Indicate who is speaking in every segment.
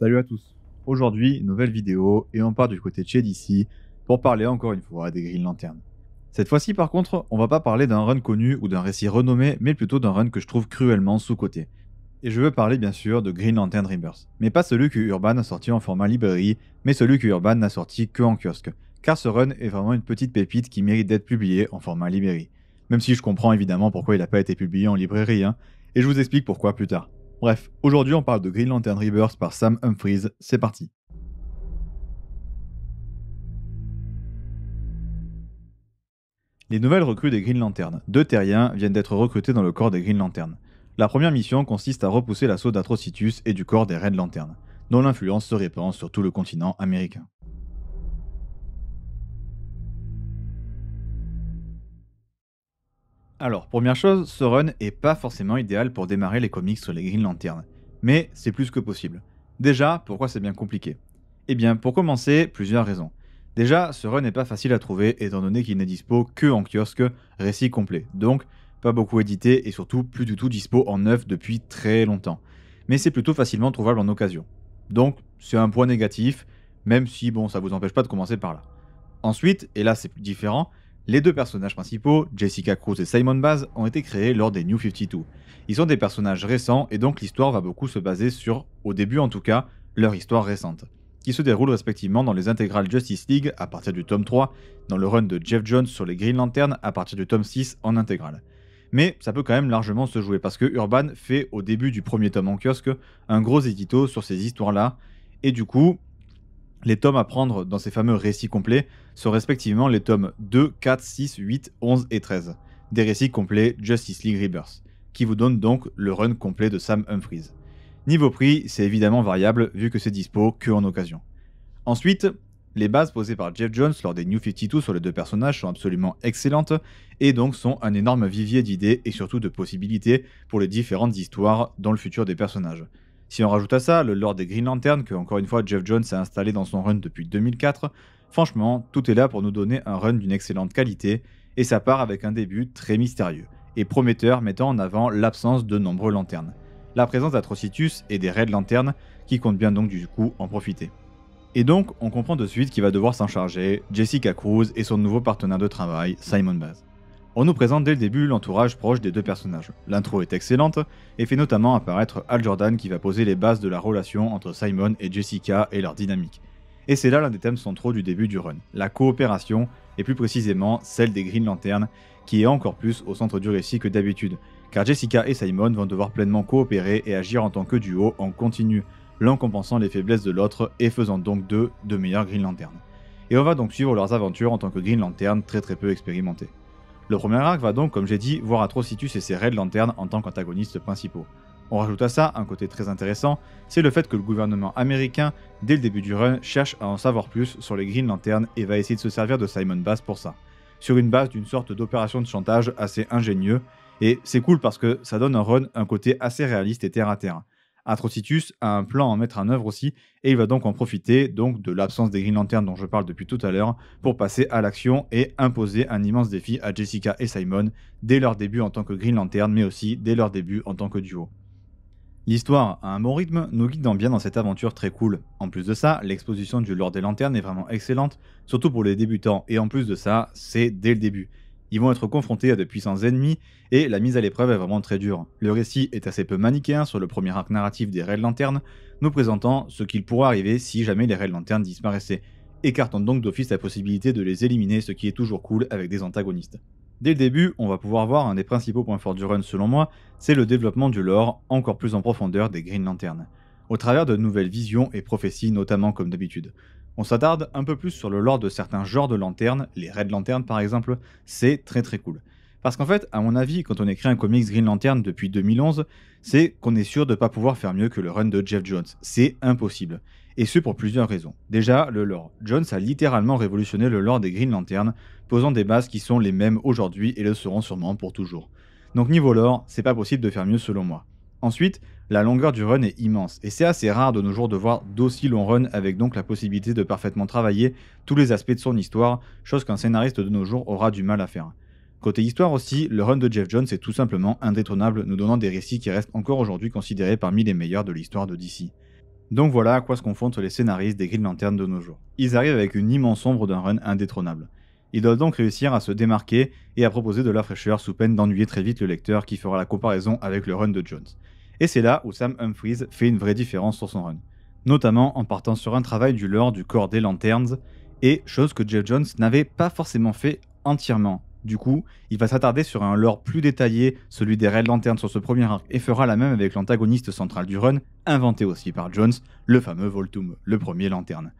Speaker 1: Salut à tous. Aujourd'hui, nouvelle vidéo et on part du côté de DC pour parler encore une fois des Green Lantern. Cette fois-ci par contre, on va pas parler d'un run connu ou d'un récit renommé, mais plutôt d'un run que je trouve cruellement sous-coté. Et je veux parler bien sûr de Green Lantern Rebirth, mais pas celui que Urban a sorti en format librairie, mais celui que Urban n'a sorti que en kiosque, car ce run est vraiment une petite pépite qui mérite d'être publié en format librairie. Même si je comprends évidemment pourquoi il n'a pas été publié en librairie, hein, et je vous explique pourquoi plus tard. Bref, aujourd'hui on parle de Green Lantern Rebirth par Sam Humphries, c'est parti. Les nouvelles recrues des Green Lantern, deux terriens, viennent d'être recrutés dans le corps des Green Lantern. La première mission consiste à repousser l'assaut d'Atrocitus et du corps des Red Lantern, dont l'influence se répand sur tout le continent américain. Alors, première chose, ce run est pas forcément idéal pour démarrer les comics sur les Green Lantern, mais c'est plus que possible. Déjà, pourquoi c'est bien compliqué? Eh bien, pour commencer, plusieurs raisons. Déjà, ce run n'est pas facile à trouver étant donné qu'il n'est dispo que en kiosque, récit complet, donc pas beaucoup édité et surtout plus du tout dispo en neuf depuis très longtemps. Mais c'est plutôt facilement trouvable en occasion. Donc, c'est un point négatif, même si bon, ça vous empêche pas de commencer par là. Ensuite, et là c'est plus différent, les deux personnages principaux, Jessica Cruz et Simon Baz, ont été créés lors des New 52. Ils sont des personnages récents et donc l'histoire va beaucoup se baser sur, au début en tout cas, leur histoire récente, qui se déroule respectivement dans les intégrales Justice League à partir du tome 3, dans le run de Jeff Jones sur les Green Lantern à partir du tome 6 en intégrale. Mais ça peut quand même largement se jouer parce que Urban fait au début du premier tome en kiosque un gros édito sur ces histoires-là, et du coup, les tomes à prendre dans ces fameux récits complets sont respectivement les tomes 2, 4, 6, 8, 11 et 13, des récits complets Justice League Rebirth, qui vous donnent donc le run complet de Sam Humphries. Niveau prix, c'est évidemment variable vu que c'est dispo que en occasion. Ensuite, les bases posées par Jeff Jones lors des New 52 sur les deux personnages sont absolument excellentes et donc sont un énorme vivier d'idées et surtout de possibilités pour les différentes histoires dans le futur des personnages. Si on rajoute à ça le lore des Green Lantern que encore une fois Jeff Jones a installé dans son run depuis 2004, franchement tout est là pour nous donner un run d'une excellente qualité et ça part avec un début très mystérieux et prometteur mettant en avant l'absence de nombreux lanternes. La présence d'Atrocitus et des Red Lanternes qui comptent bien donc du coup en profiter. Et donc on comprend de suite qu'il va devoir s'en charger, Jessica Cruz et son nouveau partenaire de travail, Simon Baz. On nous présente dès le début l'entourage proche des deux personnages. L'intro est excellente et fait notamment apparaître Al Jordan qui va poser les bases de la relation entre Simon et Jessica et leur dynamique. Et c'est là l'un des thèmes centraux du début du run, la coopération, et plus précisément celle des Green Lantern, qui est encore plus au centre du récit que d'habitude, car Jessica et Simon vont devoir pleinement coopérer et agir en tant que duo en continu, l'un compensant les faiblesses de l'autre et faisant donc d'eux de meilleurs Green Lantern. Et on va donc suivre leurs aventures en tant que Green Lantern très très peu expérimentés. Le premier arc va donc, comme j'ai dit, voir Atrocitus et ses Red Lanternes en tant qu'antagonistes principaux. On rajoute à ça un côté très intéressant, c'est le fait que le gouvernement américain, dès le début du run, cherche à en savoir plus sur les Green Lanterns et va essayer de se servir de Simon Bass pour ça. Sur une base d'une sorte d'opération de chantage assez ingénieux, et c'est cool parce que ça donne un run un côté assez réaliste et terre à terre. Atrocitus a un plan à mettre en œuvre aussi, et il va donc en profiter donc de l'absence des Green Lanterns dont je parle depuis tout à l'heure, pour passer à l'action et imposer un immense défi à Jessica et Simon dès leur début en tant que Green Lantern, mais aussi dès leur début en tant que duo. L'histoire, à un bon rythme, nous guide bien dans cette aventure très cool. En plus de ça, l'exposition du Lord des Lanternes est vraiment excellente, surtout pour les débutants, et en plus de ça, c'est dès le début. Ils vont être confrontés à de puissants ennemis et la mise à l'épreuve est vraiment très dure. Le récit est assez peu manichéen sur le premier arc narratif des Red Lanternes, nous présentant ce qu'il pourrait arriver si jamais les Red Lanternes disparaissaient, écartant donc d'office la possibilité de les éliminer, ce qui est toujours cool avec des antagonistes. Dès le début, on va pouvoir voir un des principaux points forts du run selon moi, c'est le développement du lore encore plus en profondeur des Green Lanterns, au travers de nouvelles visions et prophéties notamment comme d'habitude. On s'attarde un peu plus sur le lore de certains genres de lanternes, les Red Lanterns par exemple, c'est très très cool. Parce qu'en fait, à mon avis, quand on écrit un comics Green Lantern depuis 2011, c'est qu'on est sûr de ne pas pouvoir faire mieux que le run de Jeff Jones. C'est impossible. Et ce pour plusieurs raisons. Déjà, le lore. Jones a littéralement révolutionné le lore des Green Lanterns, posant des bases qui sont les mêmes aujourd'hui et le seront sûrement pour toujours. Donc niveau lore, c'est pas possible de faire mieux selon moi. Ensuite, la longueur du run est immense, et c'est assez rare de nos jours de voir d'aussi longs runs avec donc la possibilité de parfaitement travailler tous les aspects de son histoire, chose qu'un scénariste de nos jours aura du mal à faire. Côté histoire aussi, le run de Jeff Jones est tout simplement indétrônable, nous donnant des récits qui restent encore aujourd'hui considérés parmi les meilleurs de l'histoire de DC. Donc voilà à quoi se confrontent les scénaristes des Green Lantern de nos jours. Ils arrivent avec une immense ombre d'un run indétrônable. Ils doivent donc réussir à se démarquer et à proposer de la fraîcheur sous peine d'ennuyer très vite le lecteur qui fera la comparaison avec le run de Jones. Et c'est là où Sam Humphries fait une vraie différence sur son run. Notamment en partant sur un travail du lore du corps des Lanterns, et chose que Jeff Jones n'avait pas forcément fait entièrement. Du coup, il va s'attarder sur un lore plus détaillé, celui des Red Lanterns sur ce premier arc, et fera la même avec l'antagoniste central du run, inventé aussi par Jones, le fameux Voltum, le premier lanterne.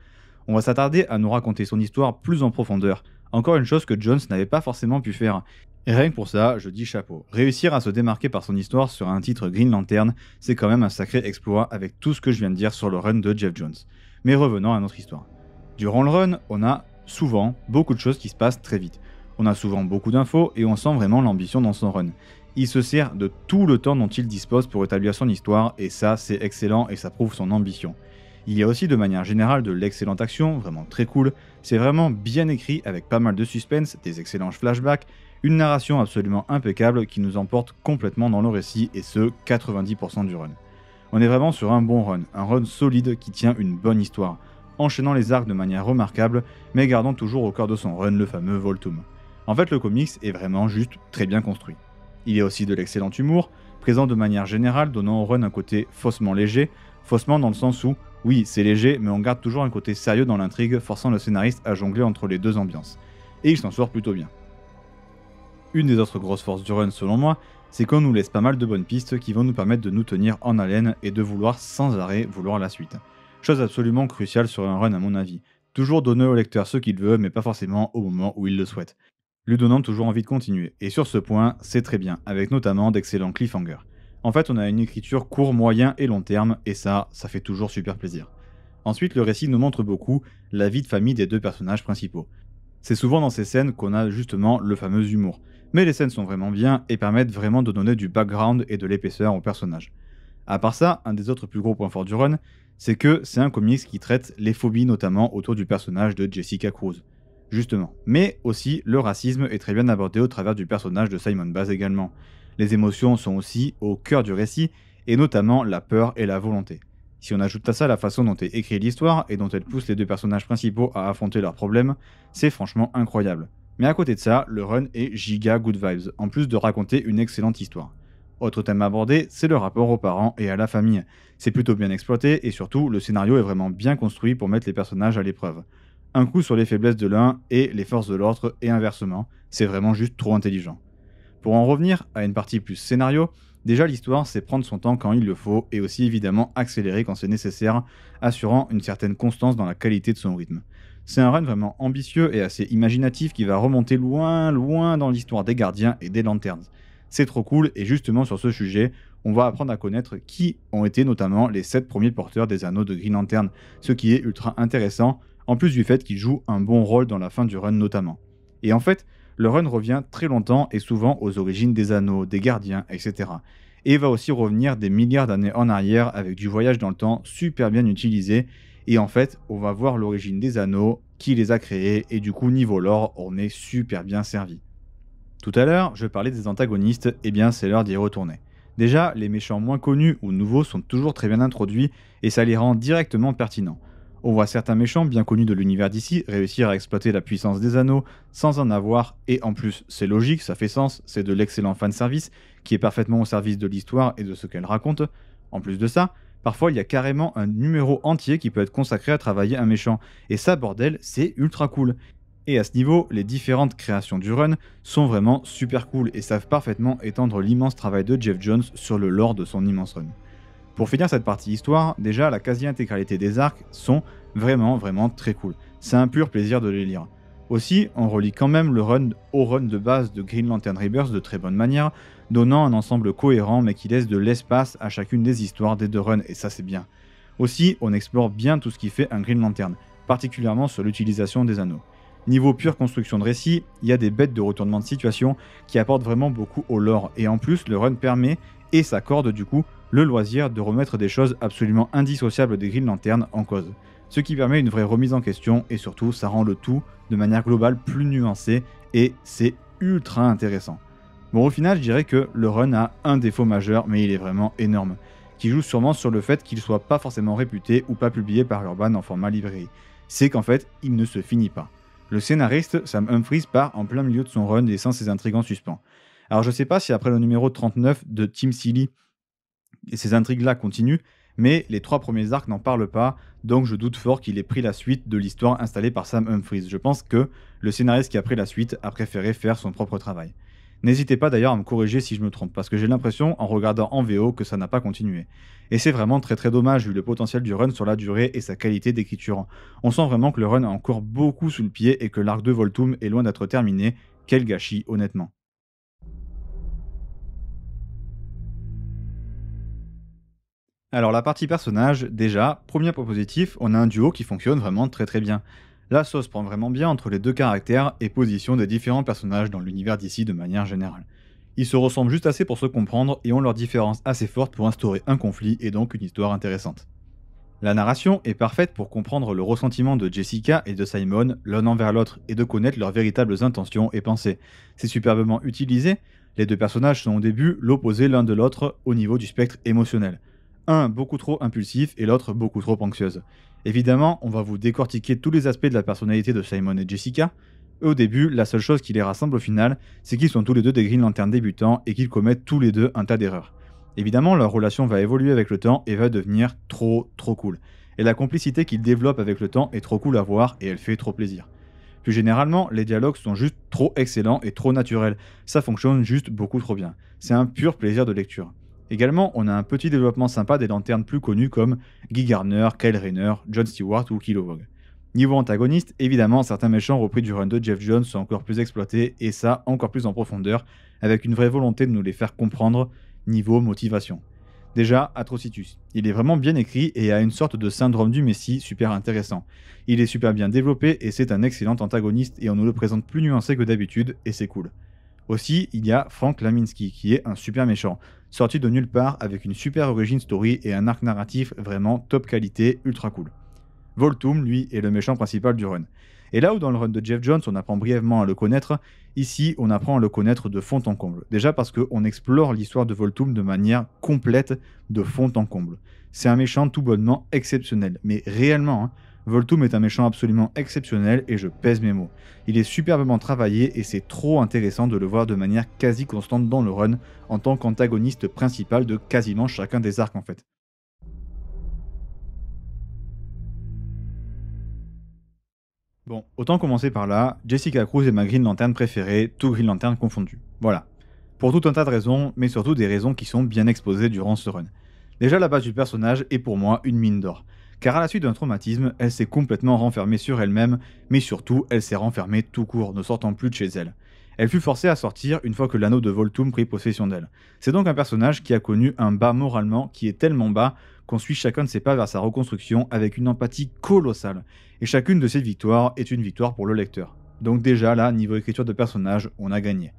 Speaker 1: On va s'attarder à nous raconter son histoire plus en profondeur, encore une chose que Jones n'avait pas forcément pu faire. Et rien que pour ça, je dis chapeau. Réussir à se démarquer par son histoire sur un titre Green Lantern, c'est quand même un sacré exploit avec tout ce que je viens de dire sur le run de Jeff Jones. Mais revenons à notre histoire. Durant le run, on a souvent beaucoup de choses qui se passent très vite. On a souvent beaucoup d'infos et on sent vraiment l'ambition dans son run. Il se sert de tout le temps dont il dispose pour établir son histoire et ça c'est excellent et ça prouve son ambition. Il y a aussi de manière générale de l'excellente action, vraiment très cool, c'est vraiment bien écrit avec pas mal de suspense, des excellents flashbacks, une narration absolument impeccable qui nous emporte complètement dans le récit et ce 90% du run. On est vraiment sur un bon run, un run solide qui tient une bonne histoire, enchaînant les arcs de manière remarquable mais gardant toujours au cœur de son run le fameux Voltum. En fait, le comics est vraiment juste très bien construit. Il y a aussi de l'excellent humour, présent de manière générale, donnant au run un côté faussement léger, faussement dans le sens où, oui, c'est léger, mais on garde toujours un côté sérieux dans l'intrigue, forçant le scénariste à jongler entre les deux ambiances. Et il s'en sort plutôt bien. Une des autres grosses forces du run, selon moi, c'est qu'on nous laisse pas mal de bonnes pistes qui vont nous permettre de nous tenir en haleine et de vouloir sans arrêt vouloir la suite. Chose absolument cruciale sur un run à mon avis. Toujours donner au lecteur ce qu'il veut, mais pas forcément au moment où il le souhaite lui donnant toujours envie de continuer. Et sur ce point, c'est très bien, avec notamment d'excellents cliffhangers. En fait, on a une écriture court, moyen et long terme, et ça, ça fait toujours super plaisir. Ensuite, le récit nous montre beaucoup la vie de famille des deux personnages principaux. C'est souvent dans ces scènes qu'on a justement le fameux humour. Mais les scènes sont vraiment bien et permettent vraiment de donner du background et de l'épaisseur aux personnages. À part ça, un des autres plus gros points forts du run, c'est que c'est un comics qui traite les phobies notamment autour du personnage de Jessica Cruz justement. Mais aussi, le racisme est très bien abordé au travers du personnage de Simon Baz également. Les émotions sont aussi au cœur du récit, et notamment la peur et la volonté. Si on ajoute à ça la façon dont est écrite l'histoire et dont elle pousse les deux personnages principaux à affronter leurs problèmes, c'est franchement incroyable. Mais à côté de ça, le run est giga good vibes, en plus de raconter une excellente histoire. Autre thème abordé, c'est le rapport aux parents et à la famille. C'est plutôt bien exploité et surtout, le scénario est vraiment bien construit pour mettre les personnages à l'épreuve un coup sur les faiblesses de l'un et les forces de l'autre, et inversement. C'est vraiment juste trop intelligent. Pour en revenir à une partie plus scénario, déjà l'histoire c'est prendre son temps quand il le faut, et aussi évidemment accélérer quand c'est nécessaire, assurant une certaine constance dans la qualité de son rythme. C'est un run vraiment ambitieux et assez imaginatif qui va remonter loin, loin dans l'histoire des gardiens et des lanternes. C'est trop cool, et justement sur ce sujet, on va apprendre à connaître qui ont été notamment les 7 premiers porteurs des anneaux de Green Lantern, ce qui est ultra intéressant en plus du fait qu'il joue un bon rôle dans la fin du run notamment. Et en fait, le run revient très longtemps et souvent aux origines des anneaux, des gardiens, etc. Et va aussi revenir des milliards d'années en arrière avec du voyage dans le temps super bien utilisé. Et en fait, on va voir l'origine des anneaux, qui les a créés, et du coup, niveau lore, on est super bien servi. Tout à l'heure, je parlais des antagonistes, et eh bien c'est l'heure d'y retourner. Déjà, les méchants moins connus ou nouveaux sont toujours très bien introduits, et ça les rend directement pertinents. On voit certains méchants bien connus de l'univers d'ici réussir à exploiter la puissance des anneaux sans en avoir, et en plus c'est logique, ça fait sens, c'est de l'excellent fanservice qui est parfaitement au service de l'histoire et de ce qu'elle raconte. En plus de ça, parfois il y a carrément un numéro entier qui peut être consacré à travailler un méchant, et ça bordel, c'est ultra cool. Et à ce niveau, les différentes créations du run sont vraiment super cool et savent parfaitement étendre l'immense travail de Jeff Jones sur le lore de son immense run. Pour finir cette partie histoire, déjà la quasi-intégralité des arcs sont vraiment vraiment très cool. C'est un pur plaisir de les lire. Aussi, on relie quand même le run au run de base de Green Lantern Rebirth de très bonne manière, donnant un ensemble cohérent mais qui laisse de l'espace à chacune des histoires des deux runs et ça c'est bien. Aussi, on explore bien tout ce qui fait un Green Lantern, particulièrement sur l'utilisation des anneaux. Niveau pure construction de récit, il y a des bêtes de retournement de situation qui apportent vraiment beaucoup au lore et en plus le run permet et s'accorde du coup le loisir de remettre des choses absolument indissociables des Green Lantern en cause. Ce qui permet une vraie remise en question et surtout ça rend le tout de manière globale plus nuancé et c'est ultra intéressant. Bon au final je dirais que le run a un défaut majeur mais il est vraiment énorme, qui joue sûrement sur le fait qu'il soit pas forcément réputé ou pas publié par Urban en format librairie. C'est qu'en fait, il ne se finit pas. Le scénariste, Sam Humphries, part en plein milieu de son run laissant ses intrigues en suspens. Alors je sais pas si après le numéro 39 de Tim Seeley, ces intrigues-là continuent, mais les trois premiers arcs n'en parlent pas, donc je doute fort qu'il ait pris la suite de l'histoire installée par Sam Humphries. Je pense que le scénariste qui a pris la suite a préféré faire son propre travail. N'hésitez pas d'ailleurs à me corriger si je me trompe, parce que j'ai l'impression, en regardant en VO, que ça n'a pas continué. Et c'est vraiment très très dommage vu le potentiel du run sur la durée et sa qualité d'écriture. On sent vraiment que le run a encore beaucoup sous le pied et que l'arc de Voltum est loin d'être terminé. Quel gâchis, honnêtement. Alors la partie personnage, déjà, premier point positif, on a un duo qui fonctionne vraiment très très bien. La sauce prend vraiment bien entre les deux caractères et position des différents personnages dans l'univers d'ici de manière générale. Ils se ressemblent juste assez pour se comprendre et ont leurs différences assez fortes pour instaurer un conflit et donc une histoire intéressante. La narration est parfaite pour comprendre le ressentiment de Jessica et de Simon l'un envers l'autre et de connaître leurs véritables intentions et pensées. C'est superbement utilisé, les deux personnages sont au début l'opposé l'un de l'autre au niveau du spectre émotionnel un beaucoup trop impulsif et l'autre beaucoup trop anxieuse. Évidemment, on va vous décortiquer tous les aspects de la personnalité de Simon et Jessica. au début, la seule chose qui les rassemble au final, c'est qu'ils sont tous les deux des Green Lantern débutants et qu'ils commettent tous les deux un tas d'erreurs. Évidemment, leur relation va évoluer avec le temps et va devenir trop trop cool. Et la complicité qu'ils développent avec le temps est trop cool à voir et elle fait trop plaisir. Plus généralement, les dialogues sont juste trop excellents et trop naturels. Ça fonctionne juste beaucoup trop bien. C'est un pur plaisir de lecture. Également, on a un petit développement sympa des lanternes plus connus comme Guy Garner, Kyle Rayner, John Stewart ou Kilowog. Niveau antagoniste, évidemment, certains méchants repris du run de Jeff Jones sont encore plus exploités, et ça encore plus en profondeur, avec une vraie volonté de nous les faire comprendre niveau motivation. Déjà, Atrocitus. Il est vraiment bien écrit et a une sorte de syndrome du Messie super intéressant. Il est super bien développé et c'est un excellent antagoniste et on nous le présente plus nuancé que d'habitude et c'est cool. Aussi, il y a Frank Laminski qui est un super méchant sorti de nulle part avec une super origin story et un arc narratif vraiment top qualité, ultra cool. Voltum, lui, est le méchant principal du run. Et là où dans le run de Jeff Jones on apprend brièvement à le connaître, ici on apprend à le connaître de fond en comble. Déjà parce qu'on explore l'histoire de Voltum de manière complète, de fond en comble. C'est un méchant tout bonnement exceptionnel, mais réellement, hein, Voltum est un méchant absolument exceptionnel et je pèse mes mots. Il est superbement travaillé et c'est trop intéressant de le voir de manière quasi constante dans le run en tant qu'antagoniste principal de quasiment chacun des arcs en fait. Bon, autant commencer par là, Jessica Cruz est ma Green Lantern préférée, tout Green Lantern confondu. Voilà. Pour tout un tas de raisons, mais surtout des raisons qui sont bien exposées durant ce run. Déjà la base du personnage est pour moi une mine d'or car à la suite d'un traumatisme, elle s'est complètement renfermée sur elle-même, mais surtout, elle s'est renfermée tout court, ne sortant plus de chez elle. Elle fut forcée à sortir une fois que l'anneau de Voltum prit possession d'elle. C'est donc un personnage qui a connu un bas moralement qui est tellement bas qu'on suit chacun de ses pas vers sa reconstruction avec une empathie colossale. Et chacune de ces victoires est une victoire pour le lecteur. Donc déjà là, niveau écriture de personnage, on a gagné.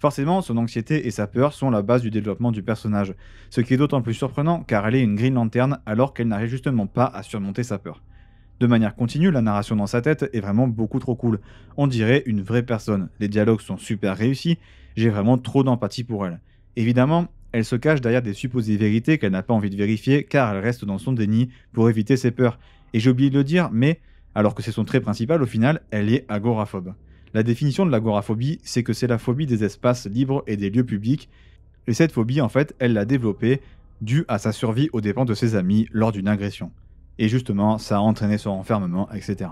Speaker 1: Forcément, son anxiété et sa peur sont la base du développement du personnage, ce qui est d'autant plus surprenant car elle est une Green Lanterne alors qu'elle n'arrive justement pas à surmonter sa peur. De manière continue, la narration dans sa tête est vraiment beaucoup trop cool. On dirait une vraie personne. Les dialogues sont super réussis, j'ai vraiment trop d'empathie pour elle. Évidemment, elle se cache derrière des supposées vérités qu'elle n'a pas envie de vérifier car elle reste dans son déni pour éviter ses peurs. Et j'ai de le dire, mais alors que c'est son trait principal, au final, elle est agoraphobe. La définition de l'agoraphobie, c'est que c'est la phobie des espaces libres et des lieux publics. Et cette phobie, en fait, elle l'a développée due à sa survie aux dépens de ses amis lors d'une agression. Et justement, ça a entraîné son enfermement, etc.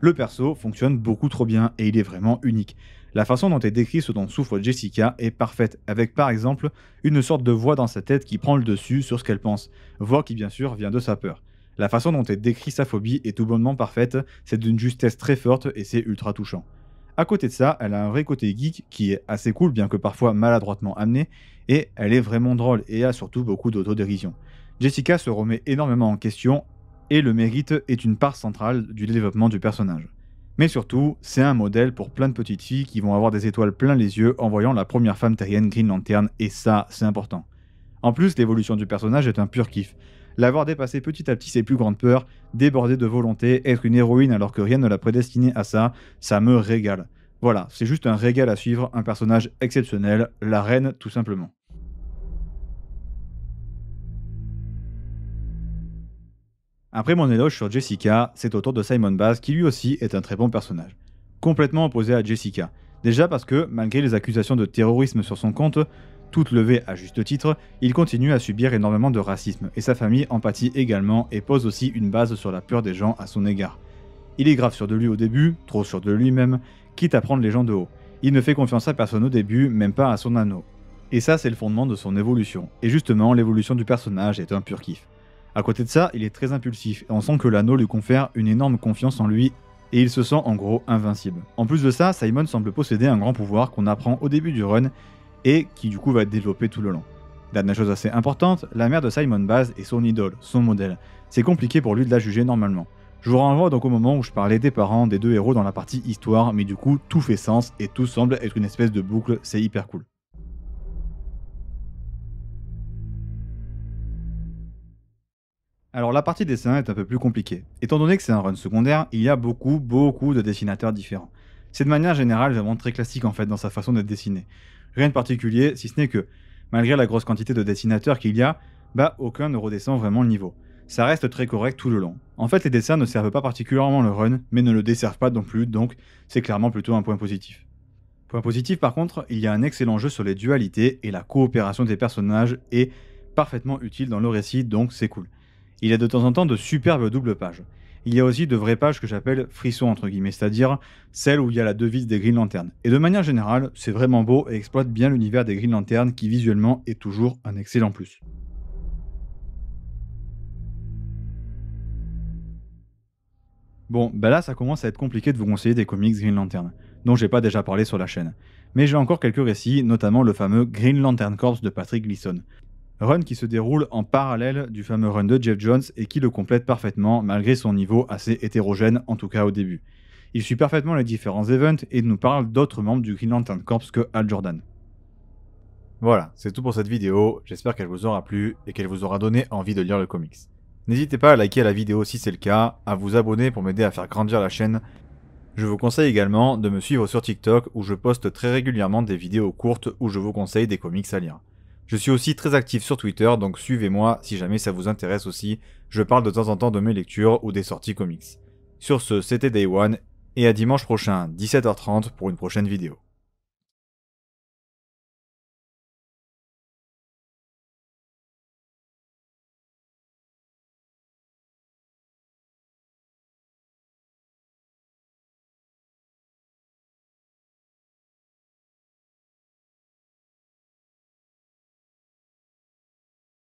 Speaker 1: Le perso fonctionne beaucoup trop bien et il est vraiment unique. La façon dont est décrit ce dont souffre Jessica est parfaite, avec par exemple une sorte de voix dans sa tête qui prend le dessus sur ce qu'elle pense, voix qui bien sûr vient de sa peur. La façon dont est décrit sa phobie est tout bonnement parfaite, c'est d'une justesse très forte et c'est ultra touchant. À côté de ça, elle a un vrai côté geek qui est assez cool, bien que parfois maladroitement amené, et elle est vraiment drôle et a surtout beaucoup d'autodérision. Jessica se remet énormément en question, et le mérite est une part centrale du développement du personnage. Mais surtout, c'est un modèle pour plein de petites filles qui vont avoir des étoiles plein les yeux en voyant la première femme terrienne Green Lantern, et ça, c'est important. En plus, l'évolution du personnage est un pur kiff. L'avoir dépassé petit à petit ses plus grandes peurs, déborder de volonté, être une héroïne alors que rien ne l'a prédestinée à ça, ça me régale. Voilà, c'est juste un régal à suivre, un personnage exceptionnel, la reine tout simplement. Après mon éloge sur Jessica, c'est au tour de Simon Bass qui lui aussi est un très bon personnage. Complètement opposé à Jessica. Déjà parce que, malgré les accusations de terrorisme sur son compte, toutes levées à juste titre, il continue à subir énormément de racisme, et sa famille empathie également et pose aussi une base sur la peur des gens à son égard. Il est grave sûr de lui au début, trop sûr de lui-même, quitte à prendre les gens de haut. Il ne fait confiance à personne au début, même pas à son anneau. Et ça, c'est le fondement de son évolution. Et justement, l'évolution du personnage est un pur kiff. À côté de ça, il est très impulsif, et on sent que l'anneau lui confère une énorme confiance en lui, et il se sent en gros invincible. En plus de ça, Simon semble posséder un grand pouvoir qu'on apprend au début du run, et qui du coup va être développé tout le long. Dernière chose assez importante, la mère de Simon Baz est son idole, son modèle. C'est compliqué pour lui de la juger normalement. Je vous renvoie donc au moment où je parlais des parents des deux héros dans la partie histoire, mais du coup tout fait sens et tout semble être une espèce de boucle, c'est hyper cool. Alors la partie dessin est un peu plus compliquée. Étant donné que c'est un run secondaire, il y a beaucoup, beaucoup de dessinateurs différents. C'est de manière générale vraiment très classique en fait dans sa façon d'être dessiné. Rien de particulier, si ce n'est que, malgré la grosse quantité de dessinateurs qu'il y a, bah aucun ne redescend vraiment le niveau. Ça reste très correct tout le long. En fait les dessins ne servent pas particulièrement le run, mais ne le desservent pas non plus, donc c'est clairement plutôt un point positif. Point positif par contre, il y a un excellent jeu sur les dualités et la coopération des personnages est parfaitement utile dans le récit, donc c'est cool. Il y a de temps en temps de superbes doubles pages. Il y a aussi de vraies pages que j'appelle frissons entre guillemets, c'est-à-dire celles où il y a la devise des Green Lanterns. Et de manière générale, c'est vraiment beau et exploite bien l'univers des Green Lanterns qui visuellement est toujours un excellent plus. Bon, bah là ça commence à être compliqué de vous conseiller des comics Green Lantern, dont j'ai pas déjà parlé sur la chaîne. Mais j'ai encore quelques récits, notamment le fameux Green Lantern Corps de Patrick Gleason, Run qui se déroule en parallèle du fameux run de Jeff Jones et qui le complète parfaitement malgré son niveau assez hétérogène, en tout cas au début. Il suit parfaitement les différents events et nous parle d'autres membres du Green Lantern Corps que Al Jordan. Voilà, c'est tout pour cette vidéo, j'espère qu'elle vous aura plu et qu'elle vous aura donné envie de lire le comics. N'hésitez pas à liker la vidéo si c'est le cas, à vous abonner pour m'aider à faire grandir la chaîne. Je vous conseille également de me suivre sur TikTok où je poste très régulièrement des vidéos courtes où je vous conseille des comics à lire. Je suis aussi très actif sur Twitter, donc suivez-moi si jamais ça vous intéresse aussi. Je parle de temps en temps de mes lectures ou des sorties comics. Sur ce, c'était Day One, et à dimanche prochain, 17h30 pour une prochaine vidéo.